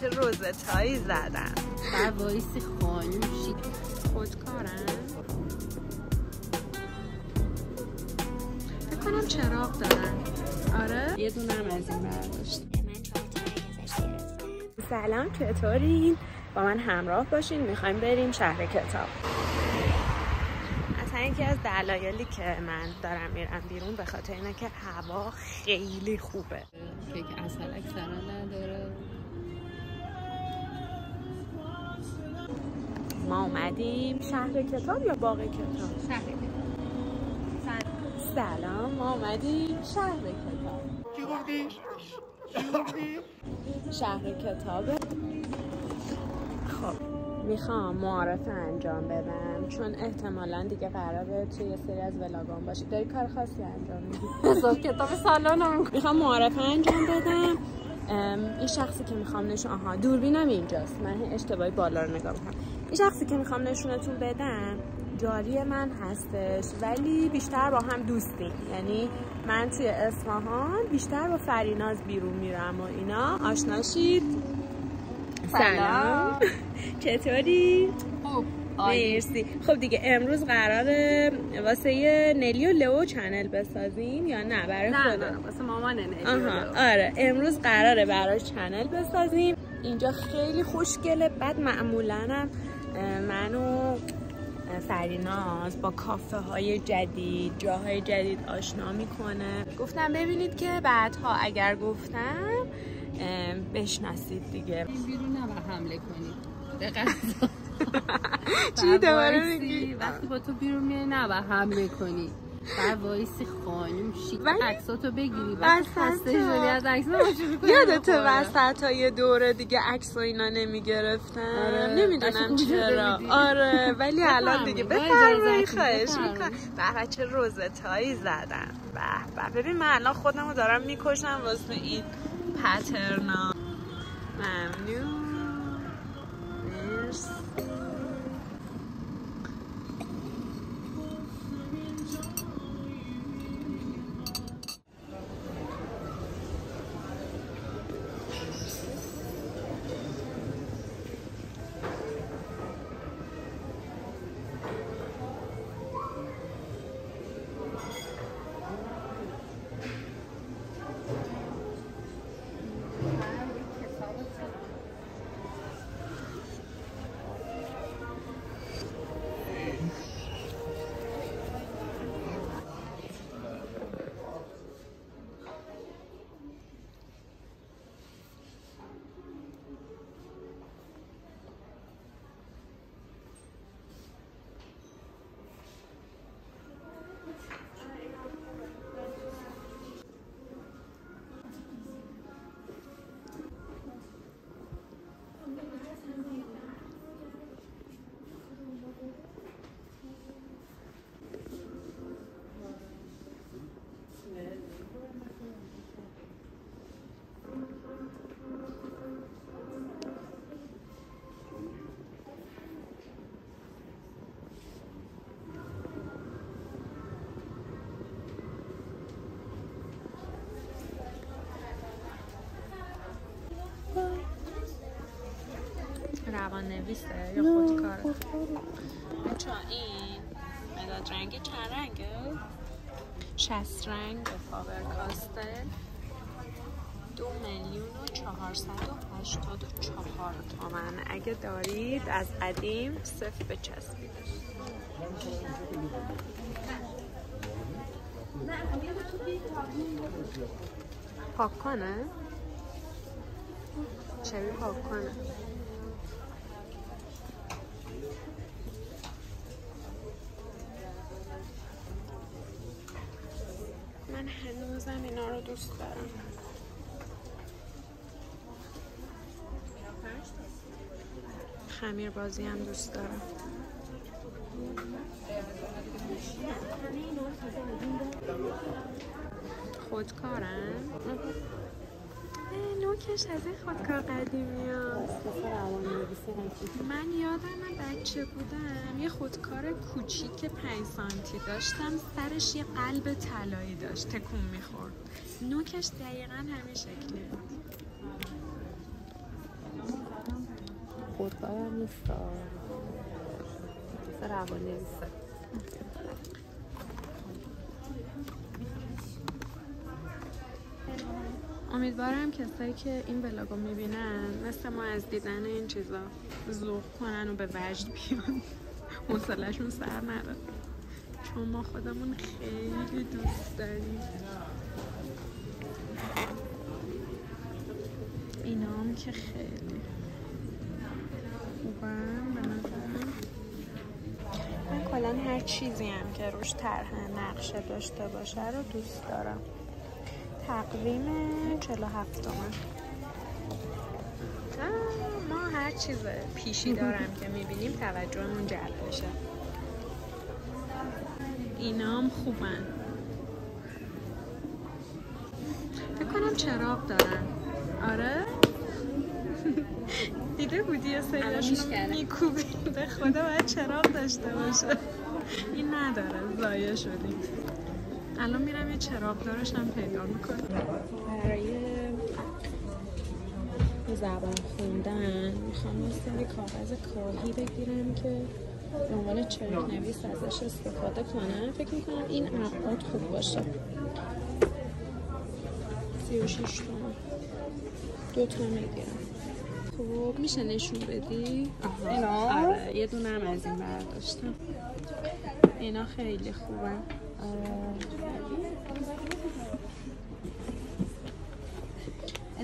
چه روزتایی زدن؟ بر وایسی خانم شید. خودکارن؟ فکر کنم چراغ دارن. آره؟ یه دونه هم از این برداشت. سلام چطورین؟ با من همراه باشین می‌خوایم بریم شهر کتاب. اصلا یکی از دلایلی که من دارم میرم بیرون به خاطر اینه که هوا خیلی خوبه. کیک اصل اکثرا نداره. ما اومدیم شهر کتاب یا باغ کتاب؟ شهر سلام. ما اومدیم شهر کتاب. چی گفتی؟ شهر کتابه خب می‌خوام معارفه انجام بدم. چون احتمالا دیگه قراره توی یه سری از ولاگان باشی داری کار خاصی انجام میدی. حساب کتاب سالن هم می‌خوام معارفه انجام بدم. این شخصی که می‌خوام نشون آها دوربینم اینجاست. من هی اشتباهی بالا رو نگاه می‌کنم. این شخصی که می‌خوام نشونتون بدم جاری من هستش ولی بیشتر با هم دوستیم. یعنی من توی اصفهان بیشتر با فریناز بیرون میرم و اینا. آشناشید سلام. چطوری؟ خوب. مرسی. خب دیگه امروز قراره واسه نلی و لئو چنل بسازیم یا نه؟ برای نه خودت. نه واسه مامان آها آره. امروز قراره براش چنل بسازیم. اینجا خیلی خوشگله. بعد معمولا هم اه، من و فریناز با کافه های جدید جاهای جدید آشنا می‌کنه. گفتم ببینید که بعدها اگر گفتم بشناسید دیگه. این بیرون نباید حمله کنی دقت چی دوباره. میگی؟ وقتی با تو بیرون میای نباید حمله کنی بر وایسی خانم شیک عکساتو بگیری وقتی خسته شدی از عکس یادت. وسط های دوره دیگه عکس و اینا نمی گرفتن آره. نمی‌دونم چرا. آره ولی الان دیگه بفرمایید. خواهش. می‌کنم به چه روزتایی زدن به به ببین من الان خودمو دارم می‌کشم واسه این پترنا ممنون مرسی روان نویسه یا خودکاره بچه این مداد رنگی چند رنگه؟ شست رنگ فابر کاستل دو میلیون و چهارصد و هشتاد و چهار تومن. اگه دارید از قدیم صفر بچسبیدش پاک کنه؟ چوی پاک کنه من هنوزم اینا رو دوست دارم. خمیر بازی هم دوست دارم. خودکارن؟ اه، نوکش از این خودکار قدیمی من یادم بچه بودم یه خودکار کوچیک پنج سانتی داشتم. سرش یه قلب طلایی داشت تکون می‌خورد. نوکش دقیقا همین شکلی بود. خودکار هم نیست. روان امیدوارم کسایی که این بلاگ رو می‌بینن مثل ما از دیدن این چیزا ذوق کنن و به وجد بیان. حوصلهشون سر نره. چون ما خودمون خیلی دوست داریم. اینا هم که خیلی خوبن به نظرم. من کلا هر چیزی هم که روش طرح نقشه داشته باشه رو دوست دارم. تقویم 47 تومن. ما هر چیز پیشی دارم که می‌بینیم توجهمون جلب میشه. اینا هم خوبن. فکر کنم چراغ دارن. آره؟ دیده بودی یه سریاشون میکوبی به خدا باید چراغ داشته باشه. این نداره زایه شدیم. الان میرم یه چراغ دارش هم پیدا می‌کنم. برای زبان خوندن می‌خوام یه سری کاغذ کاهی بگیرم که به عنوان چرک نویس ازش استفاده کنم. فکر می‌کنم این ابعاد خوب باشه. سی و شیش تومن دو تا می‌گیرم. خب میشه نشون بدی؟ اینا؟ آره. یه دونه هم از این برداشتم. اینا خیلی خوبه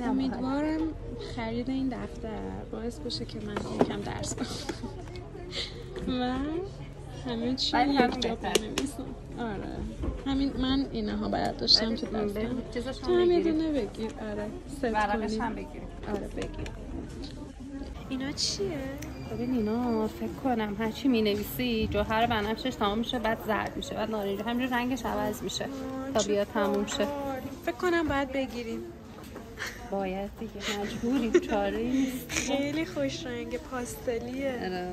امیدوارم خرید این دفتر باعث بشه که من یکم درس و همه چی یک جا بنویسم آره. همین من اینها باید داشتم تو دفتر. تو هم یه دونه بگیر. آره. ست بگیر آره بگیر. اینا چیه؟ ببین اینا فکر کنم هرچی می نویسی جوهر بنفشش تمام میشه بعد زرد میشه بعد نارنجی همینجور رنگش عوض میشه تا بیا تموم شه. فکر کنم باید بگیریم. باید دیگه مجبوری چاره نیست. خیلی خوش رنگ پاستلیه. آره.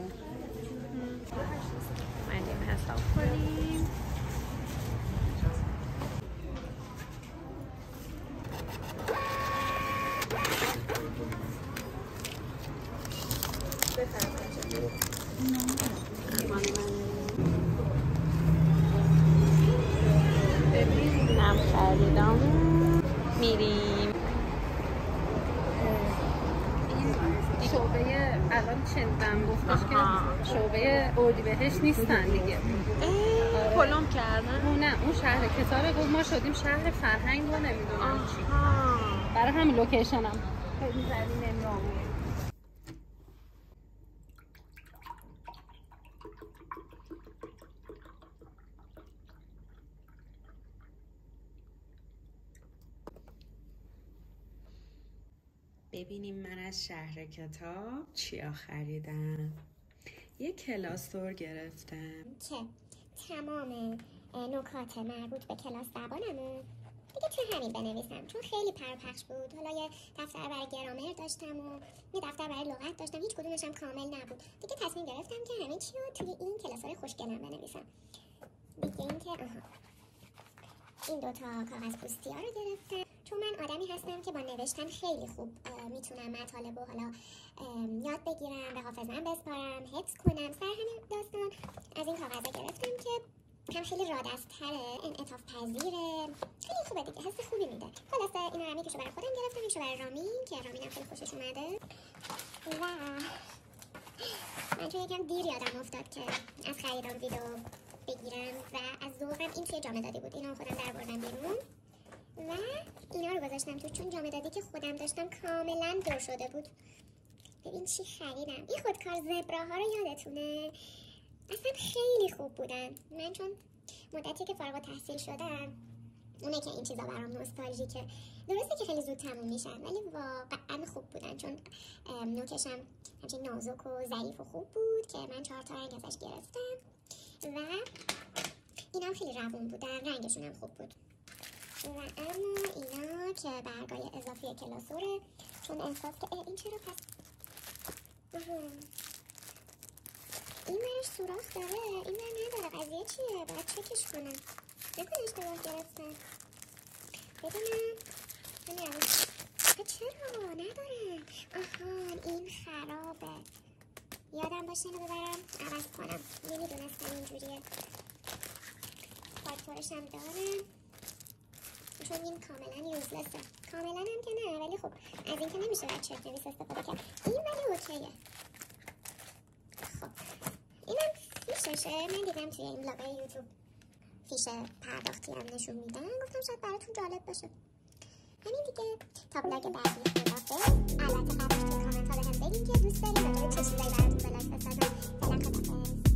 اومدیم حساب کنیم. خریدم میریم. شعبه الان چندم؟ گفتش که شعبه اردیبهشت نیستن دیگه. کلم کردن. اون نه اون شهر کتاره گفت ما شدیم شهر فرهنگ رو نمی‌دونم چی. برای همین لوکیشن هم خیلی زمین نمی‌دونم ببینیم من از شهر کتاب چیا خریدم یه کلاسور گرفتم. که تمام نکات مربوط به کلاس زبانمو دیگه چه همین بنویسم چون خیلی پرپخش بود. حالا یه دفتر برای گرامر داشتم و یه دفتر برای لغت داشتم. هیچ کدومش هم کامل نبود. دیگه تصمیم گرفتم که همه چی رو توی این کلاسای خوشگلم بنویسم. دیگه اینکه آها. این دوتا کاغذ پوستی ها رو گرفتم. چون من آدمی هستم که با نوشتن خیلی خوب می‌تونم مطالب و حالا یاد بگیرم به حافظم بسپارم حفظ کنم سر همین داستان. از این کاغذ گرفتم که هم خیلی رادستره انعطاف پذیره خیلی خوبه دیگه حس خوبی میده. خلاصه این رو برای خودم گرفتم اینشو برای رامین که رامینم خیلی خوشش اومده. و من چون یکم دیر یادم افتاد که از خریدم ویدیو بگیرم و از ذوقم این توی جامعه دادی بود. اینا خودم در بردم بیرون. و اینا رو گذاشتم تو چون جامعه که خودم داشتم کاملا دور شده بود. ببین چی خریدم. این خودکار زبراها رو یادتونه؟ اصلا خیلی خوب بودن. من چون مدتی که فارغ تحصیل شدم اونه که این چیزا برام نوستالژیکه. درسته که خیلی زود تموم میشن ولی واقعا خوب بودن. چون نوکشم همچین نازک و ظریف و خوب بود که من چهار تا رنگ ازش گرفتم و اینا خیلی روون بودن. رنگشون هم خوب بود. و اما اینا که برگای اضافی کلاسوره چون احساس که این چرا پس؟ این برش سوراخ داره این بر نداره قضیه چیه باید چکش کنم نکنه اشتباه گرفتن ببینم همین چرا نداره آهان این خرابه یادم باشه اینو ببرم عوض کنم. نمی‌دونستم اینجوریه. فاکتورش هم داره. این کاملا یوزلسه کاملا هم که نه ولی خب از این که نمیشه باید چرت نویس استفاده کرد. این ولی اوکیه. خب. اینم فیششه. من دیدم توی این بلاگ یوتیوب فیش پرداختی هم نشون میدن گفتم شاید براتون جالب باشه. همین دیگه. تا vlog بعدی خدافظ. البته قبلش کامنت ها هم بگین که دوست دارید چه چیزایی براتون vlog بسازم فعلا خدافظ